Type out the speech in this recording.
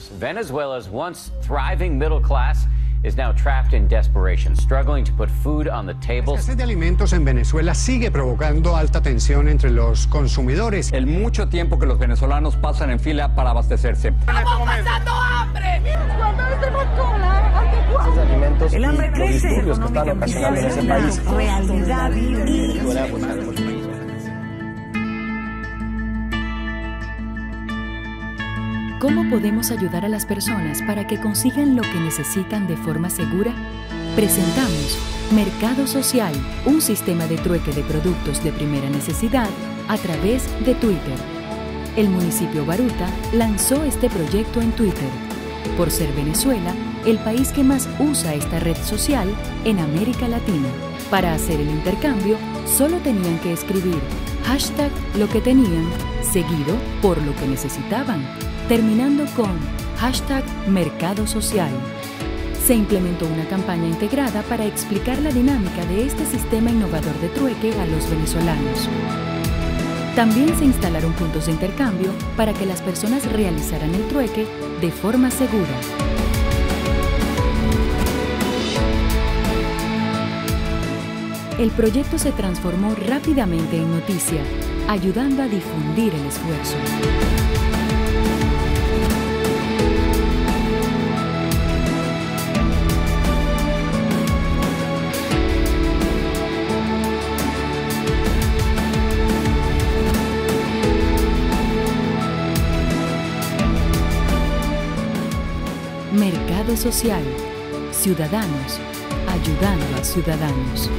lives. Venezuela's once thriving middle class is now trapped in desperation, struggling to put food on the table. La escasez de alimentos en Venezuela sigue provocando alta tensión entre los consumidores. El mucho tiempo que los venezolanos pasan en fila para abastecerse. ¡Estamos pasando hambre! Cuando hacemos cola, ¿hace cuánto? alimentos El hambre los crece disturbios que están ocasionando en ese país. realidad ¿Cómo podemos ayudar a las personas para que consigan lo que necesitan de forma segura? Presentamos Mercado Social, un sistema de trueque de productos de primera necesidad a través de Twitter. El municipio Baruta lanzó este proyecto en Twitter, por ser Venezuela el país que más usa esta red social en América Latina. Para hacer el intercambio, solo tenían que escribir hashtag lo que tenían, seguido por lo que necesitaban terminando con hashtag Mercado Social. Se implementó una campaña integrada para explicar la dinámica de este sistema innovador de trueque a los venezolanos. También se instalaron puntos de intercambio para que las personas realizaran el trueque de forma segura. El proyecto se transformó rápidamente en noticia, ayudando a difundir el esfuerzo. Mercado Social. Ciudadanos ayudando a ciudadanos.